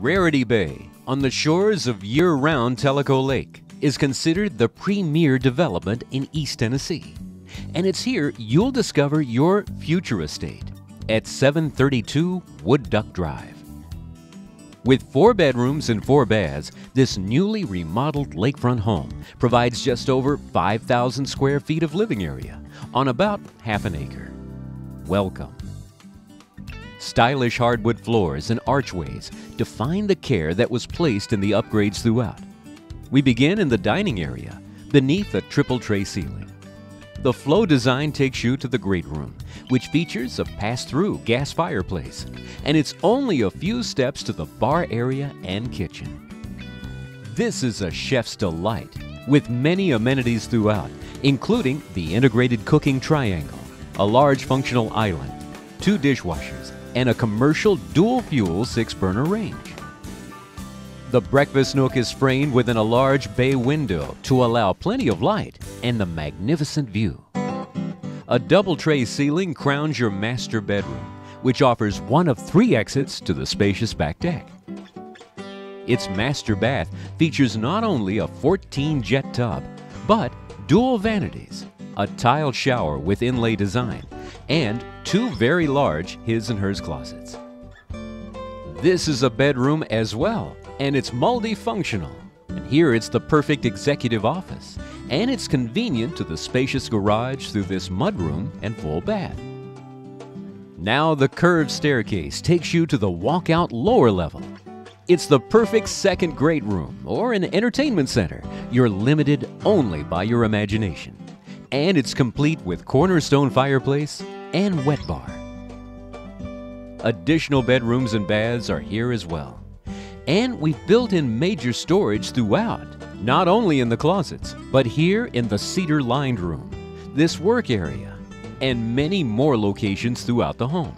Rarity Bay, on the shores of year round Tellico Lake, is considered the premier development in East Tennessee. And it's here you'll discover your future estate at 732 Wood Duck Drive. With four bedrooms and four baths, this newly remodeled lakefront home provides just over 5,000 square feet of living area on about half an acre. Welcome. Stylish hardwood floors and archways define the care that was placed in the upgrades throughout. We begin in the dining area, beneath a triple tray ceiling. The flow design takes you to the great room, which features a pass-through gas fireplace, and it's only a few steps to the bar area and kitchen. This is a chef's delight, with many amenities throughout, including the integrated cooking triangle, a large functional island, two dishwashers, and a commercial dual-fuel six-burner range. The breakfast nook is framed within a large bay window to allow plenty of light and the magnificent view. A double tray ceiling crowns your master bedroom, which offers one of three exits to the spacious back deck. Its master bath features not only a 14 jet tub, but dual vanities, a tiled shower with inlay design, and two very large his and hers closets. This is a bedroom as well, and it's multifunctional. And here it's the perfect executive office, and it's convenient to the spacious garage through this mudroom and full bath. Now the curved staircase takes you to the walkout lower level. It's the perfect second great room or an entertainment center. You're limited only by your imagination. And it's complete with cornerstone fireplace and wet bar. Additional bedrooms and baths are here as well. And we've built in major storage throughout, not only in the closets, but here in the cedar lined room, this work area, and many more locations throughout the home.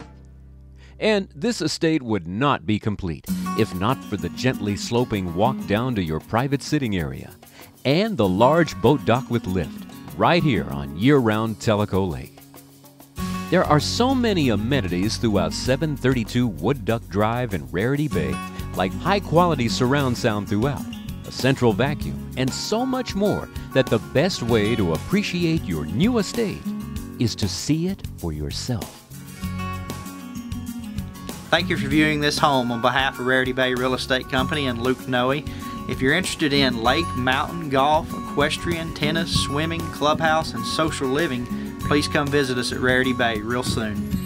And this estate would not be complete if not for the gently sloping walk down to your private sitting area and the large boat dock with lift right here on year round Tellico Lake. There are so many amenities throughout 732 Wood Duck Drive and Rarity Bay, like high quality surround sound throughout, a central vacuum, and so much more that the best way to appreciate your new estate is to see it for yourself. Thank you for viewing this home on behalf of Rarity Bay Real Estate Company and Luke Noe. If you're interested in lake, mountain, golf, equestrian, tennis, swimming, clubhouse, and social living, please come visit us at Rarity Bay real soon.